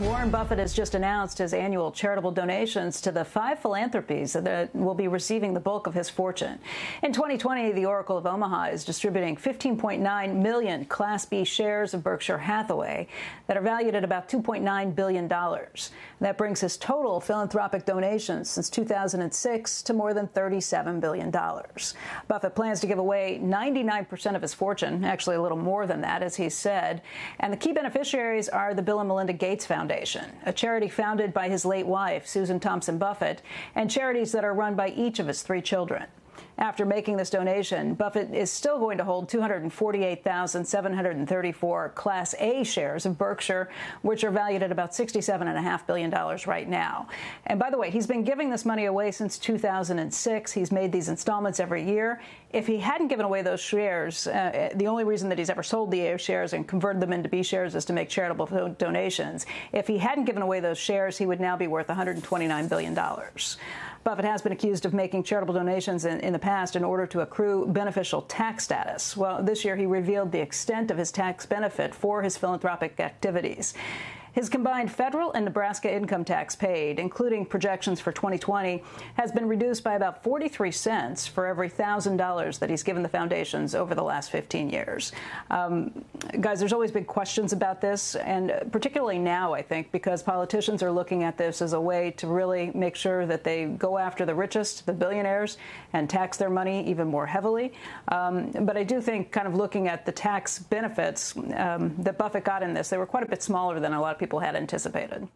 Warren Buffett has just announced his annual charitable donations to the five philanthropies that will be receiving the bulk of his fortune. In 2020, the Oracle of Omaha is distributing 15.9 million Class B shares of Berkshire Hathaway that are valued at about $2.9 billion. That brings his total philanthropic donations since 2006 to more than $37 billion. Buffett plans to give away 99% of his fortune, actually a little more than that, as he said. And the key beneficiaries are the Bill and Melinda Gates Foundation Foundation, a charity founded by his late wife, Susan Thompson Buffett, and charities that are run by each of his three children. After making this donation, Buffett is still going to hold 248,734 Class A shares of Berkshire, which are valued at about $67.5 billion right now. And by the way, he's been giving this money away since 2006. He's made these installments every year. If he hadn't given away those shares, uh, the only reason that he's ever sold the A shares and converted them into B shares is to make charitable donations. If he hadn't given away those shares, he would now be worth $129 billion. Buffett has been accused of making charitable donations in, in, the past in order to accrue beneficial tax status. Well, this year he revealed the extent of his tax benefit for his philanthropic activities. His combined federal and Nebraska income tax paid, including projections for 2020, has been reduced by about 43 cents for every $1,000 that he's given the foundations over the last 15 years. Um, guys, there's always big questions about this, and particularly now, I think, because politicians are looking at this as a way to really make sure that they go after the richest, the billionaires, and tax their money even more heavily. Um, but I do think, kind of looking at the tax benefits um, that Buffett got in this, they were quite a bit smaller than a lot of people people had anticipated.